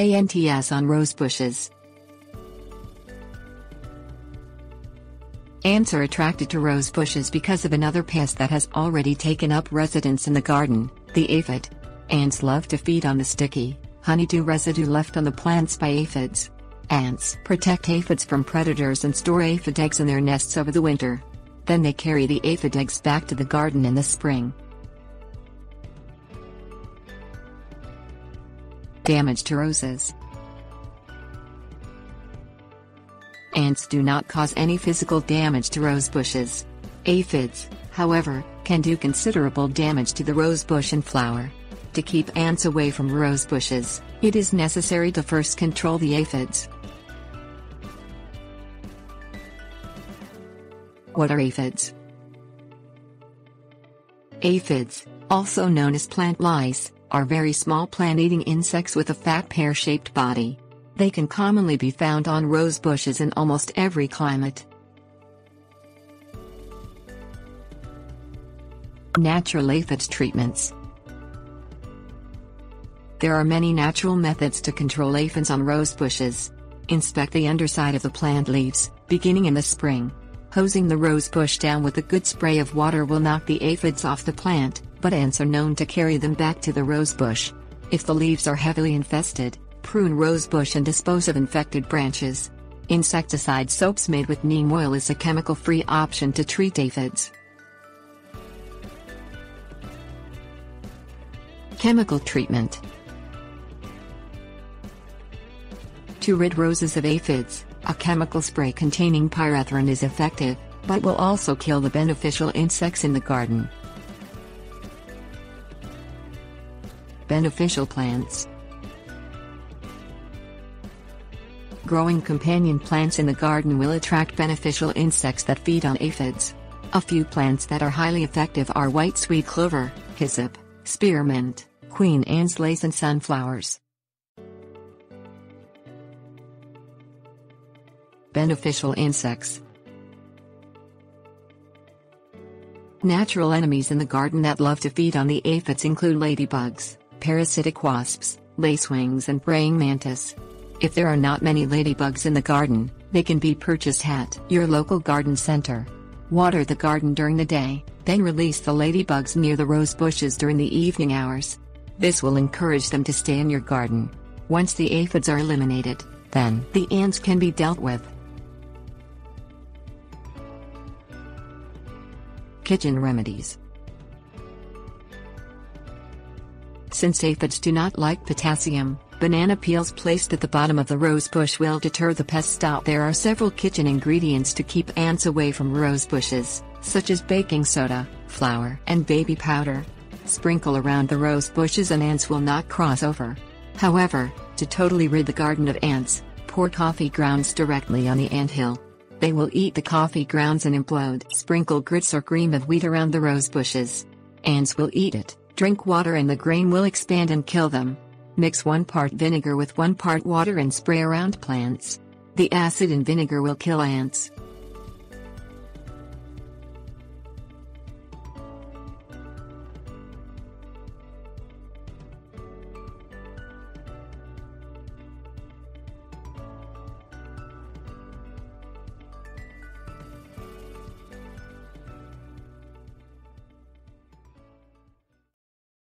ANTS on rose bushes. Ants are attracted to rose bushes because of another pest that has already taken up residence in the garden, the aphid. Ants love to feed on the sticky, honeydew residue left on the plants by aphids. Ants protect aphids from predators and store aphid eggs in their nests over the winter. Then they carry the aphid eggs back to the garden in the spring. Damage to roses. Ants do not cause any physical damage to rose bushes. Aphids, however, can do considerable damage to the rose bush and flower. To keep ants away from rose bushes, it is necessary to first control the aphids. What are aphids? Aphids, also known as plant lice, are very small plant-eating insects with a fat pear-shaped body. They can commonly be found on rose bushes in almost every climate. Natural aphids treatments There are many natural methods to control aphids on rose bushes. Inspect the underside of the plant leaves, beginning in the spring. Hosing the rose bush down with a good spray of water will knock the aphids off the plant, but ants are known to carry them back to the rose bush. If the leaves are heavily infested, prune rose bush and dispose of infected branches. Insecticide soaps made with neem oil is a chemical-free option to treat aphids. Chemical treatment To rid roses of aphids, a chemical spray containing pyrethrin is effective, but will also kill the beneficial insects in the garden. Beneficial plants Growing companion plants in the garden will attract beneficial insects that feed on aphids. A few plants that are highly effective are white sweet clover, hyssop, spearmint, queen anne's lace and sunflowers. Beneficial insects Natural enemies in the garden that love to feed on the aphids include ladybugs, parasitic wasps, lacewings and praying mantis. If there are not many ladybugs in the garden, they can be purchased at your local garden center. Water the garden during the day, then release the ladybugs near the rose bushes during the evening hours. This will encourage them to stay in your garden. Once the aphids are eliminated, then the ants can be dealt with. Kitchen remedies. Since aphids do not like potassium, banana peels placed at the bottom of the rose bush will deter the pests out. There are several kitchen ingredients to keep ants away from rose bushes, such as baking soda, flour, and baby powder. Sprinkle around the rose bushes and ants will not cross over. However, to totally rid the garden of ants, pour coffee grounds directly on the ant hill. They will eat the coffee grounds and implode. Sprinkle grits or cream of wheat around the rose bushes. Ants will eat it, drink water and the grain will expand and kill them. Mix 1 part vinegar with 1 part water and spray around plants. The acid in vinegar will kill ants.